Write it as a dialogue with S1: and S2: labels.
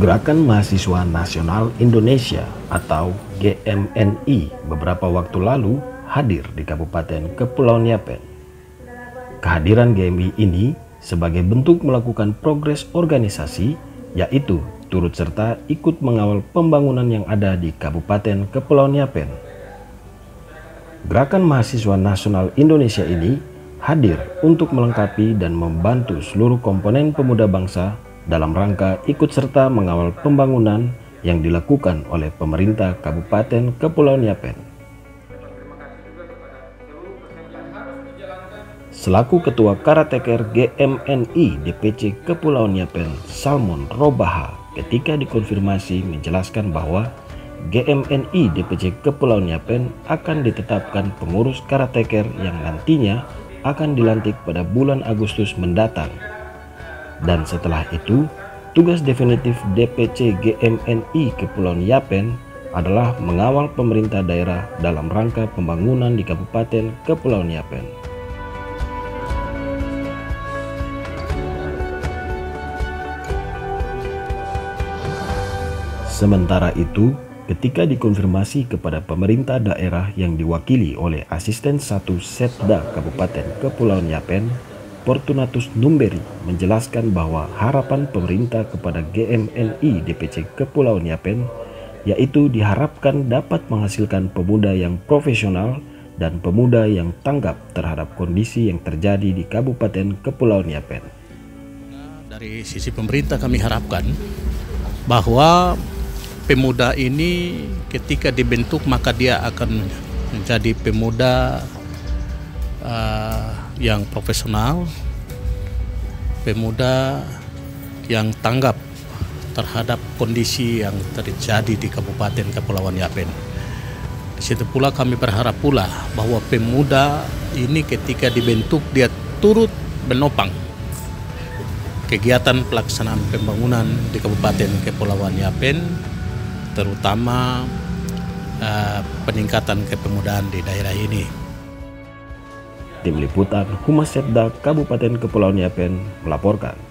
S1: Gerakan Mahasiswa Nasional Indonesia atau GMNI beberapa waktu lalu hadir di Kabupaten Kepulauan Yapen. Kehadiran GMI ini sebagai bentuk melakukan progres organisasi yaitu turut serta ikut mengawal pembangunan yang ada di Kabupaten Kepulauan Yapen. Gerakan Mahasiswa Nasional Indonesia ini hadir untuk melengkapi dan membantu seluruh komponen pemuda bangsa dalam rangka ikut serta mengawal pembangunan yang dilakukan oleh pemerintah Kabupaten Kepulauan Yapen. Selaku Ketua Karateker GMNI DPC Kepulauan Yapen, Salmon Robaha, ketika dikonfirmasi menjelaskan bahwa GMNI DPC Kepulauan Yapen akan ditetapkan pengurus Karateker yang nantinya akan dilantik pada bulan Agustus mendatang dan setelah itu, tugas definitif DPC GMNI Kepulauan Yapen adalah mengawal pemerintah daerah dalam rangka pembangunan di Kabupaten Kepulauan Yapen. Sementara itu, ketika dikonfirmasi kepada pemerintah daerah yang diwakili oleh Asisten 1 Setda Kabupaten Kepulauan Yapen, Fortunatus Numberi menjelaskan bahwa harapan pemerintah kepada GMNI DPC Kepulauan Yapen yaitu diharapkan dapat menghasilkan pemuda yang profesional dan pemuda yang tanggap terhadap kondisi yang terjadi di Kabupaten Kepulauan Yapen.
S2: Dari sisi pemerintah kami harapkan bahwa pemuda ini ketika dibentuk maka dia akan menjadi pemuda uh, yang profesional, pemuda yang tanggap terhadap kondisi yang terjadi di Kabupaten Kepulauan Yapen. Di situ pula kami berharap pula bahwa pemuda ini ketika dibentuk dia turut menopang kegiatan pelaksanaan pembangunan di Kabupaten Kepulauan Yapen terutama uh, peningkatan kepemudaan di daerah ini.
S1: Tim Liputan Humas Setda Kabupaten Kepulauan Yapen melaporkan.